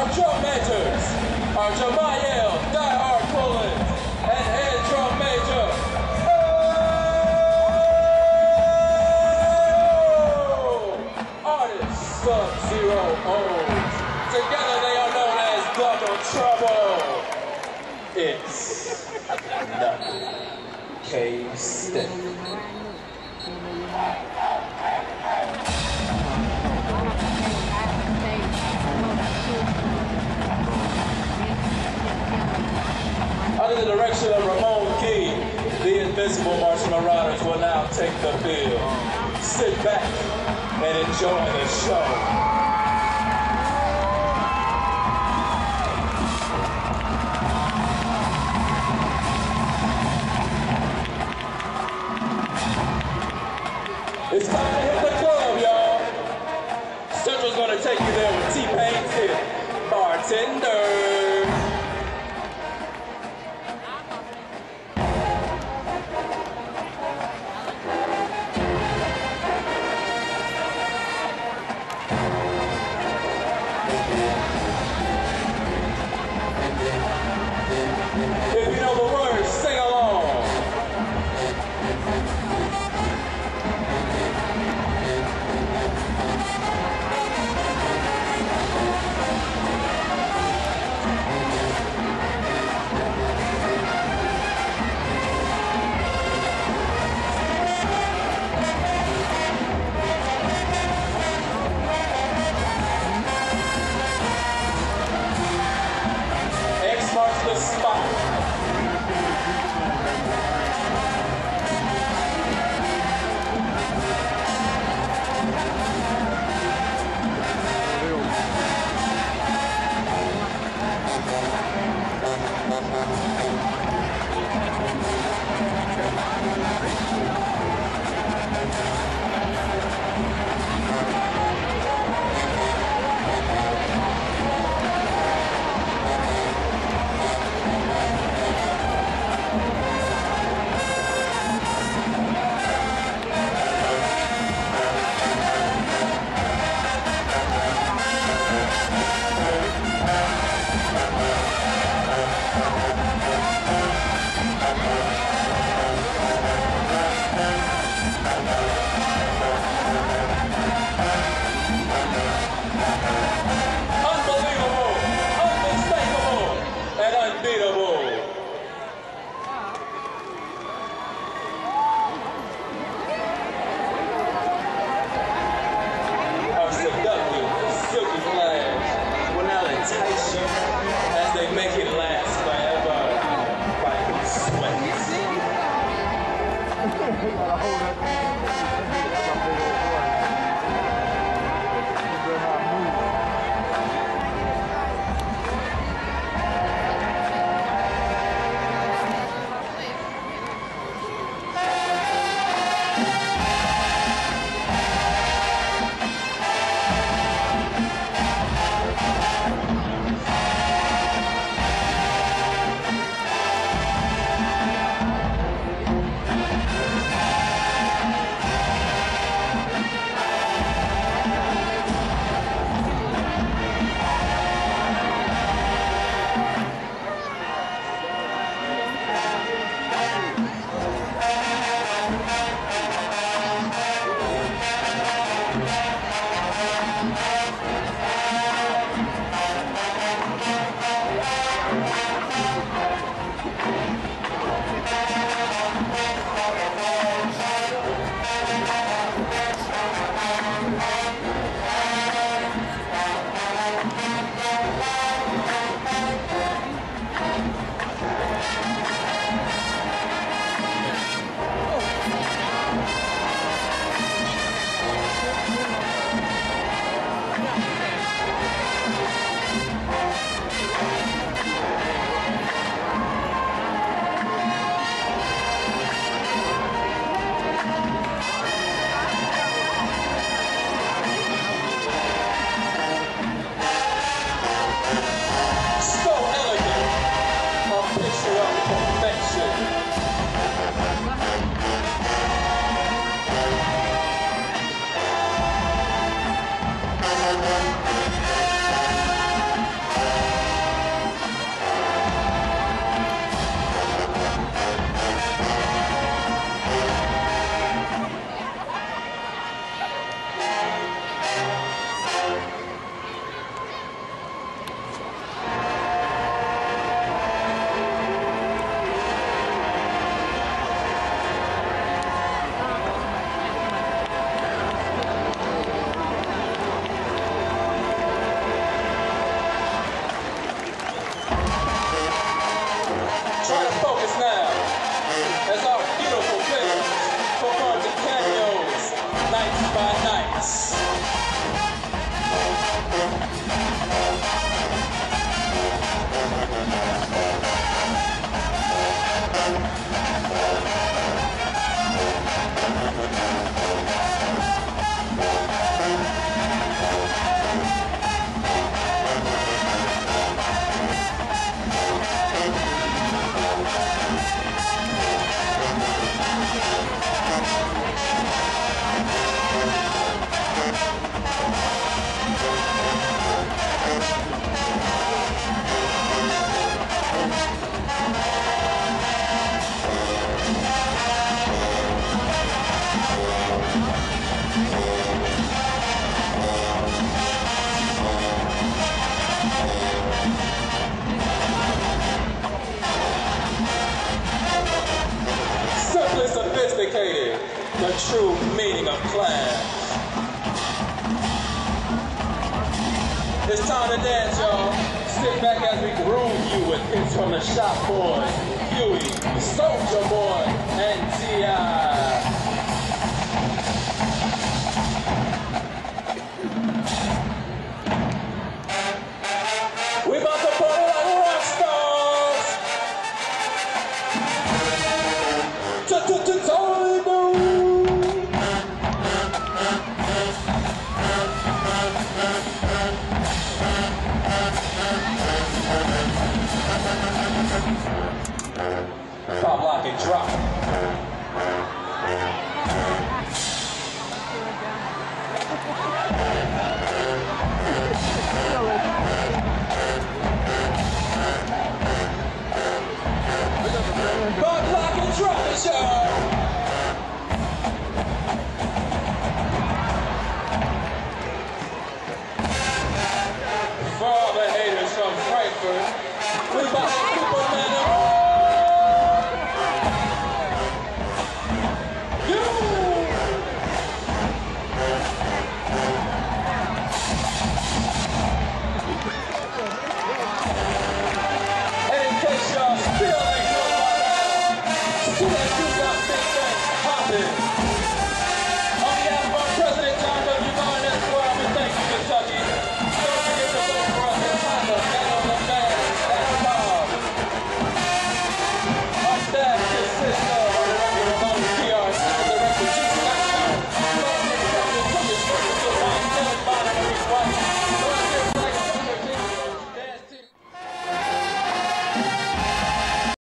Our drum majors are Jamiel Die Hard and head drum major. Artist Sub Zero O's. Together they are known as Double Trouble. It's nothing. Cave will now take the field. Sit back and enjoy the show. If you know the words, It's time to dance, y'all. Sit back as we groove you with hits from the Shop Boyz, Huey, Soulja Boy, and T.I. Pop, lock,